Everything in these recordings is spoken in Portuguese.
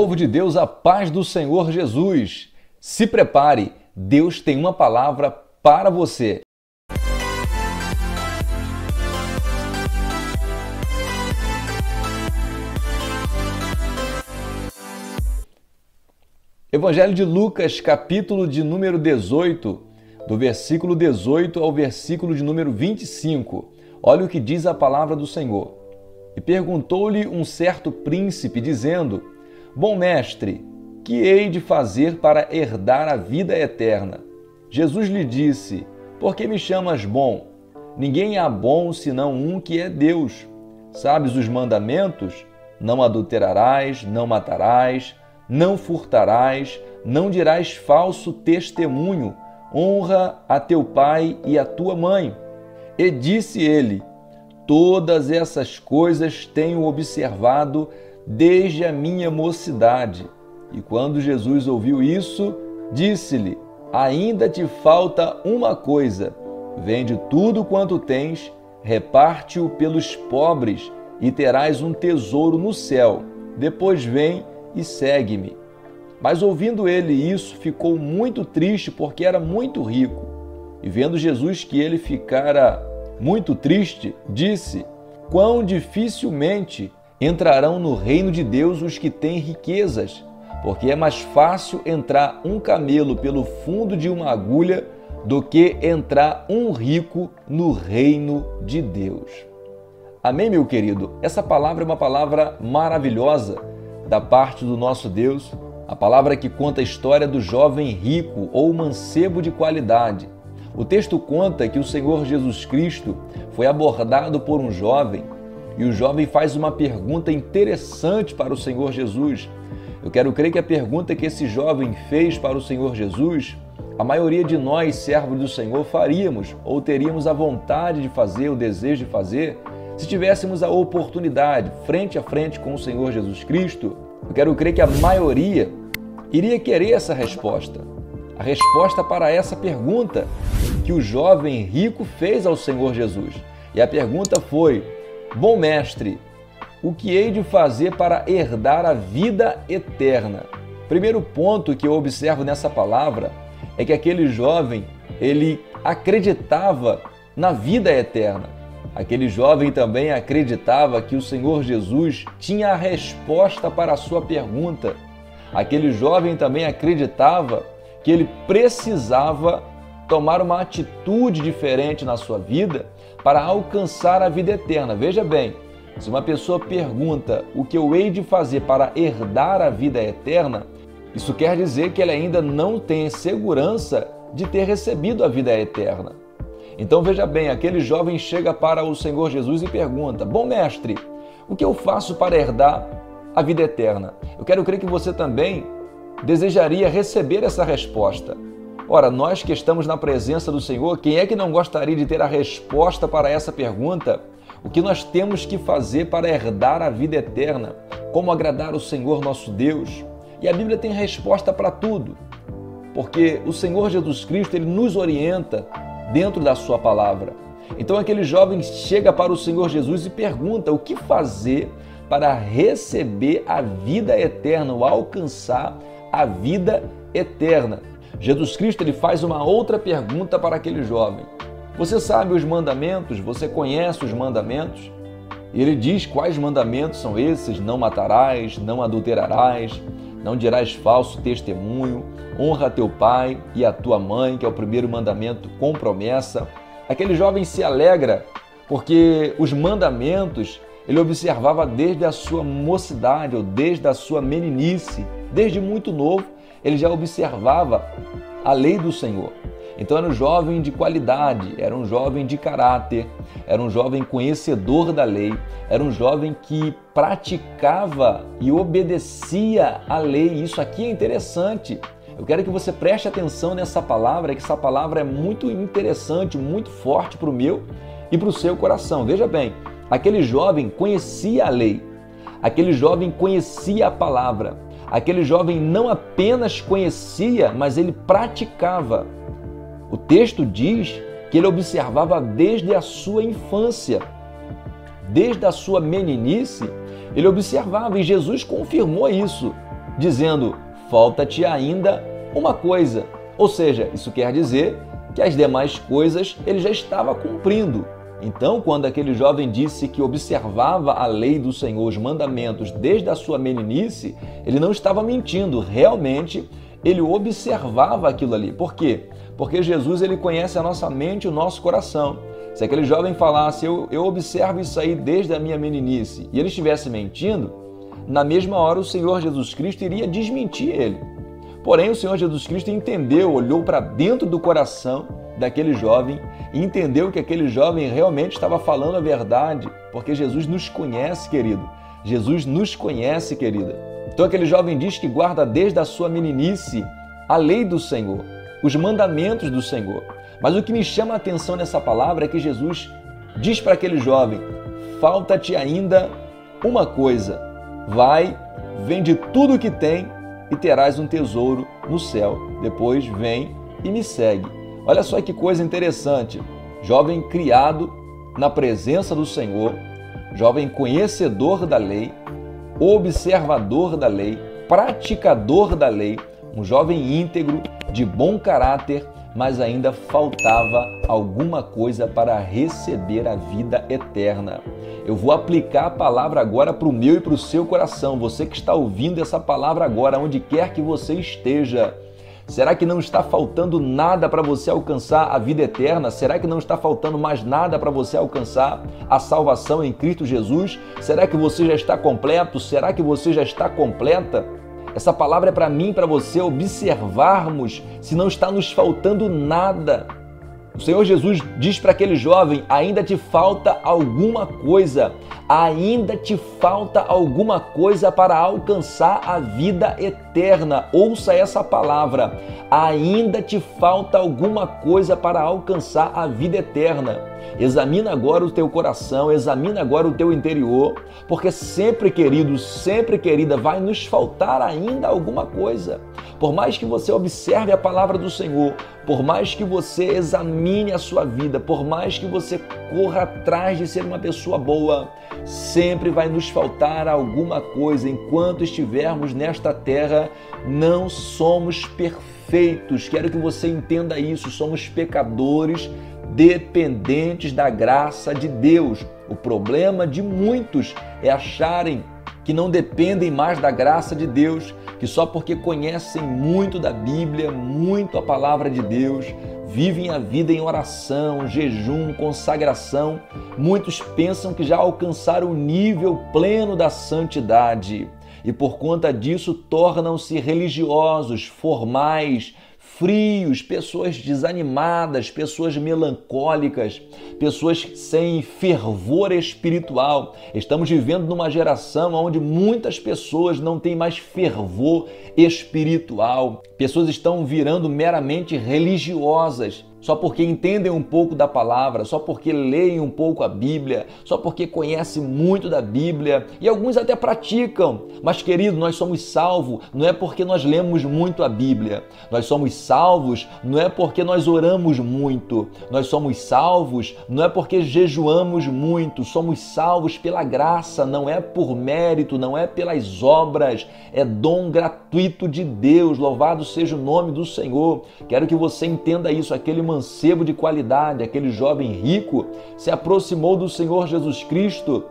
Povo de Deus, a paz do Senhor Jesus. Se prepare, Deus tem uma palavra para você. Evangelho de Lucas, capítulo de número 18, do versículo 18 ao versículo de número 25. Olha o que diz a palavra do Senhor. E perguntou-lhe um certo príncipe, dizendo: Bom mestre, que hei de fazer para herdar a vida eterna? Jesus lhe disse: Por que me chamas bom? Ninguém há bom senão um que é Deus. Sabes os mandamentos? Não adulterarás, não matarás não furtarás, não dirás falso testemunho, honra a teu pai e a tua mãe. E disse ele: Todas essas coisas tenho observado desde a minha mocidade. E quando Jesus ouviu isso, disse-lhe: Ainda te falta uma coisa. Vende tudo quanto tens, reparte-o pelos pobres e terás um tesouro no céu. Depois vem e segue-me. Mas ouvindo ele isso, ficou muito triste porque era muito rico. E vendo Jesus que ele ficara muito triste, disse: Quão dificilmente entrarão no reino de Deus os que têm riquezas, porque é mais fácil entrar um camelo pelo fundo de uma agulha do que entrar um rico no reino de Deus. Amém, meu querido? Essa palavra é uma palavra maravilhosa da parte do nosso Deus, a palavra que conta a história do jovem rico ou mancebo de qualidade. O texto conta que o Senhor Jesus Cristo foi abordado por um jovem e o jovem faz uma pergunta interessante para o Senhor Jesus. Eu quero crer que a pergunta que esse jovem fez para o Senhor Jesus, a maioria de nós, servos do Senhor, faríamos ou teríamos a vontade de fazer, o desejo de fazer, se tivéssemos a oportunidade frente a frente com o Senhor Jesus Cristo, eu quero crer que a maioria iria querer essa resposta. A resposta para essa pergunta que o jovem rico fez ao Senhor Jesus. E a pergunta foi: Bom mestre, o que hei de fazer para herdar a vida eterna? Primeiro ponto que eu observo nessa palavra é que aquele jovem, ele acreditava na vida eterna. Aquele jovem também acreditava que o Senhor Jesus tinha a resposta para a sua pergunta. Aquele jovem também acreditava que ele precisava tomar uma atitude diferente na sua vida para alcançar a vida eterna. Veja bem, se uma pessoa pergunta o que eu hei de fazer para herdar a vida eterna, isso quer dizer que ele ainda não tem segurança de ter recebido a vida eterna. Então veja bem, aquele jovem chega para o Senhor Jesus e pergunta: Bom mestre, o que eu faço para herdar a vida eterna? Eu quero crer que você também desejaria receber essa resposta. Ora, nós que estamos na presença do Senhor, quem é que não gostaria de ter a resposta para essa pergunta? O que nós temos que fazer para herdar a vida eterna? Como agradar o Senhor nosso Deus? E a Bíblia tem resposta para tudo, porque o Senhor Jesus Cristo ele nos orienta dentro da sua palavra. Então aquele jovem chega para o Senhor Jesus e pergunta o que fazer para receber a vida eterna, ou alcançar a vida eterna. Jesus Cristo ele faz uma outra pergunta para aquele jovem. Você sabe os mandamentos? Você conhece os mandamentos? E ele diz quais mandamentos são esses: não matarás, não adulterarás, não dirás falso testemunho, honra teu pai e a tua mãe, que é o primeiro mandamento com promessa. Aquele jovem se alegra porque os mandamentos ele observava desde a sua mocidade ou desde a sua meninice, desde muito novo, ele já observava a lei do Senhor. Então era um jovem de qualidade, era um jovem de caráter, era um jovem conhecedor da lei, era um jovem que praticava e obedecia a lei. Isso aqui é interessante. Eu quero que você preste atenção nessa palavra, que essa palavra é muito interessante, muito forte para o meu e para o seu coração. Veja bem, aquele jovem conhecia a lei, aquele jovem conhecia a palavra, aquele jovem não apenas conhecia, mas ele praticava. O texto diz que ele observava desde a sua infância, desde a sua meninice, ele observava e Jesus confirmou isso. dizendo: Falta-te ainda uma coisa. Ou seja, isso quer dizer que as demais coisas ele já estava cumprindo. Então, quando aquele jovem disse que observava a lei do Senhor, os mandamentos desde a sua meninice, ele não estava mentindo, realmente ele observava aquilo ali. Por quê? Porque Jesus ele conhece a nossa mente e o nosso coração. Se aquele jovem falasse, eu, eu observo isso aí desde a minha meninice, e ele estivesse mentindo, na mesma hora o Senhor Jesus Cristo iria desmentir ele. Porém, o Senhor Jesus Cristo entendeu, olhou para dentro do coração daquele jovem e entendeu que aquele jovem realmente estava falando a verdade, porque Jesus nos conhece, querido. Jesus nos conhece, querida. Então aquele jovem diz que guarda desde a sua meninice a lei do Senhor, os mandamentos do Senhor. Mas o que me chama a atenção nessa palavra é que Jesus diz para aquele jovem: falta-te ainda uma coisa. Vai, vende tudo o que tem e terás um tesouro no céu. Depois vem e me segue. Olha só que coisa interessante. Jovem criado na presença do Senhor, jovem conhecedor da lei, observador da lei, praticador da lei, um jovem íntegro, de bom caráter, mas ainda faltava alguma coisa para receber a vida eterna. Eu vou aplicar a palavra agora para o meu e para o seu coração. Você que está ouvindo essa palavra agora, onde quer que você esteja. Será que não está faltando nada para você alcançar a vida eterna? Será que não está faltando mais nada para você alcançar a salvação em Cristo Jesus? Será que você já está completo? Será que você já está completa? Essa palavra é para mim, para você observarmos se não está nos faltando nada o Senhor Jesus diz para aquele jovem: ainda te falta alguma coisa, ainda te falta alguma coisa para alcançar a vida eterna. Ouça essa palavra: ainda te falta alguma coisa para alcançar a vida eterna. Examina agora o teu coração, examina agora o teu interior, porque sempre, querido, sempre, querida, vai nos faltar ainda alguma coisa. Por mais que você observe a palavra do Senhor, por mais que você examine a sua vida, por mais que você corra atrás de ser uma pessoa boa, sempre vai nos faltar alguma coisa. Enquanto estivermos nesta terra, não somos perfeitos. Quero que você entenda isso. Somos pecadores dependentes da graça de Deus. O problema de muitos é acharem que não dependem mais da graça de Deus, que só porque conhecem muito da Bíblia, muito a palavra de Deus, vivem a vida em oração, jejum, consagração, muitos pensam que já alcançaram o nível pleno da santidade e por conta disso tornam-se religiosos, formais, frios, pessoas desanimadas, pessoas melancólicas, pessoas sem fervor espiritual. Estamos vivendo numa geração onde muitas pessoas não têm mais fervor espiritual. Pessoas estão virando meramente religiosas só porque entendem um pouco da palavra, só porque leem um pouco a Bíblia, só porque conhecem muito da Bíblia e alguns até praticam. Mas, querido, nós somos salvos não é porque nós lemos muito a Bíblia, nós somos salvos não é porque nós oramos muito, nós somos salvos não é porque jejuamos muito, somos salvos pela graça, não é por mérito, não é pelas obras, é dom gratuito de Deus. Louvado seja o nome do Senhor. Quero que você entenda isso. Aquele mancebo de qualidade, aquele jovem rico, se aproximou do Senhor Jesus Cristo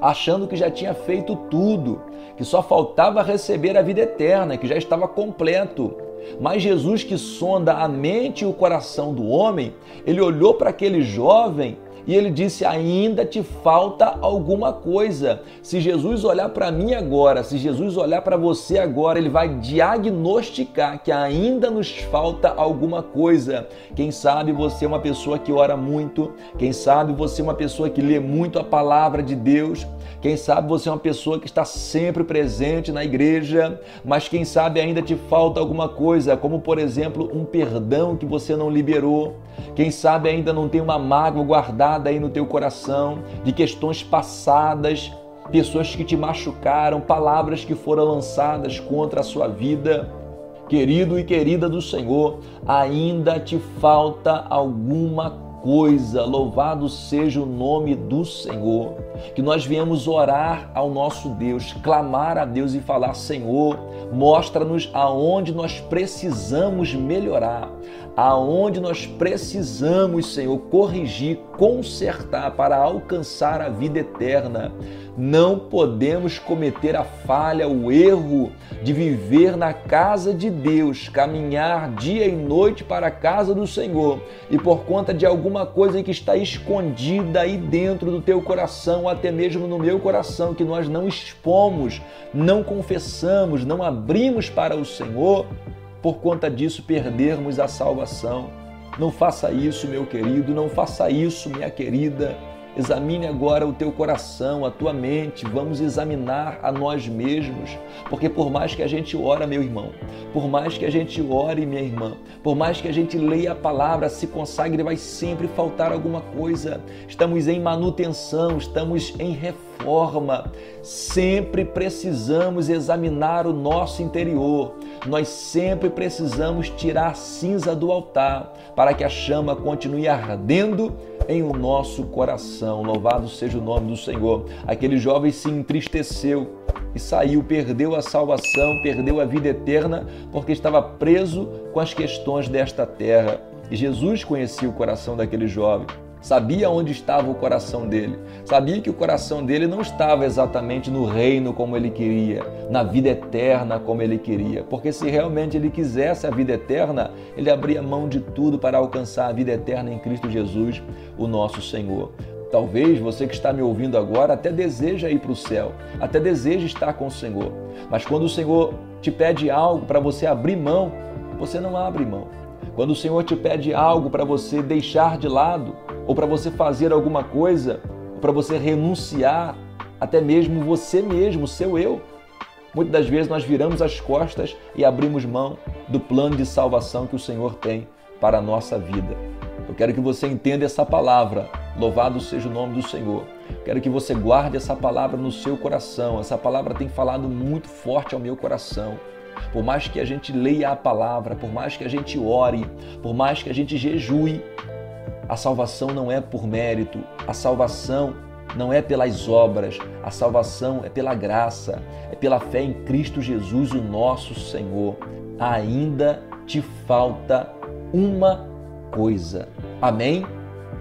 achando que já tinha feito tudo, que só faltava receber a vida eterna, que já estava completo. Mas Jesus, que sonda a mente e o coração do homem, ele olhou para aquele jovem e ele disse: ainda te falta alguma coisa. Se Jesus olhar para mim agora, se Jesus olhar para você agora, ele vai diagnosticar que ainda nos falta alguma coisa. Quem sabe você é uma pessoa que ora muito, quem sabe você é uma pessoa que lê muito a palavra de Deus, quem sabe você é uma pessoa que está sempre presente na igreja, mas quem sabe ainda te falta alguma coisa, como por exemplo um perdão que você não liberou. Quem sabe ainda não tem uma mágoa guardada aí no teu coração de questões passadas, pessoas que te machucaram, palavras que foram lançadas contra a sua vida. Querido e querida do Senhor, ainda te falta alguma coisa. Louvado seja o nome do Senhor. Que nós viemos orar ao nosso Deus, clamar a Deus e falar: Senhor, mostra-nos aonde nós precisamos melhorar, aonde nós precisamos, Senhor, corrigir, consertar para alcançar a vida eterna. Não podemos cometer a falha, o erro de viver na casa de Deus, caminhar dia e noite para a casa do Senhor e por conta de alguma coisa que está escondida aí dentro do teu coração, até mesmo no meu coração, que nós não expomos, não confessamos, não abrimos para o Senhor, por conta disso perdermos a salvação. Não faça isso, meu querido, não faça isso, minha querida. Examine agora o teu coração, a tua mente, vamos examinar a nós mesmos, porque por mais que a gente ora, meu irmão, por mais que a gente ore, minha irmã, por mais que a gente leia a palavra, se consagre, vai sempre faltar alguma coisa. Estamos em manutenção, estamos em reforma. Sempre precisamos examinar o nosso interior. Nós sempre precisamos tirar cinza do altar para que a chama continue ardendo em o nosso coração. Louvado seja o nome do Senhor. Aquele jovem se entristeceu e saiu, perdeu a salvação, perdeu a vida eterna, porque estava preso com as questões desta terra. E Jesus conhecia o coração daquele jovem sabia onde estava o coração dele, sabia que o coração dele não estava exatamente no reino como ele queria, na vida eterna como ele queria, porque se realmente ele quisesse a vida eterna, ele abria mão de tudo para alcançar a vida eterna em Cristo Jesus, o nosso Senhor. Talvez você que está me ouvindo agora até deseja ir para o céu, até deseja estar com o Senhor, mas quando o Senhor te pede algo para você abrir mão, você não abre mão. Quando o Senhor te pede algo para você deixar de lado, ou para você fazer alguma coisa, para você renunciar, até mesmo você mesmo, seu eu. Muitas das vezes nós viramos as costas e abrimos mão do plano de salvação que o Senhor tem para a nossa vida. Eu quero que você entenda essa palavra. Louvado seja o nome do Senhor. Quero que você guarde essa palavra no seu coração. Essa palavra tem falado muito forte ao meu coração. Por mais que a gente leia a palavra, por mais que a gente ore, por mais que a gente jejue, a salvação não é por mérito, a salvação não é pelas obras, a salvação é pela graça, é pela fé em Cristo Jesus, o nosso Senhor. Ainda te falta uma coisa. Amém?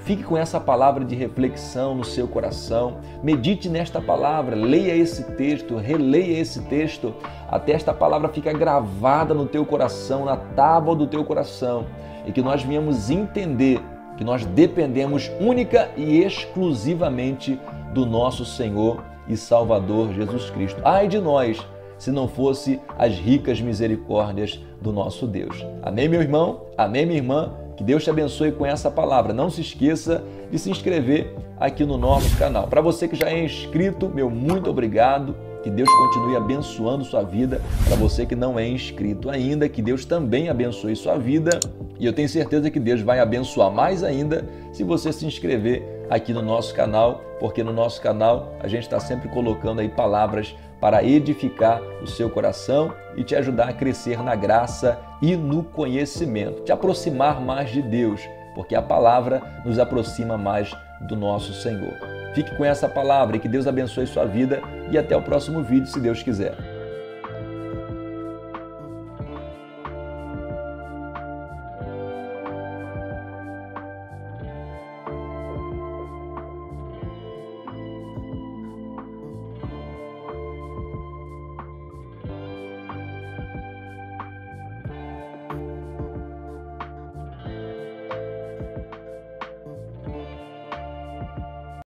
Fique com essa palavra de reflexão no seu coração. Medite nesta palavra, leia esse texto, releia esse texto, até esta palavra ficar gravada no teu coração, na tábua do teu coração, e que nós venhamos entender que nós dependemos única e exclusivamente do nosso Senhor e Salvador Jesus Cristo. Ai de nós, se não fosse as ricas misericórdias do nosso Deus. Amém, meu irmão? Amém, minha irmã? Que Deus te abençoe com essa palavra. Não se esqueça de se inscrever aqui no nosso canal. Para você que já é inscrito, meu muito obrigado. Que Deus continue abençoando sua vida. Para você que não é inscrito ainda, que Deus também abençoe sua vida. E eu tenho certeza que Deus vai abençoar mais ainda se você se inscrever aqui no nosso canal, porque no nosso canal a gente está sempre colocando aí palavras para edificar o seu coração e te ajudar a crescer na graça e no conhecimento, te aproximar mais de Deus, porque a palavra nos aproxima mais do nosso Senhor. Fique com essa palavra e que Deus abençoe sua vida e até o próximo vídeo, se Deus quiser.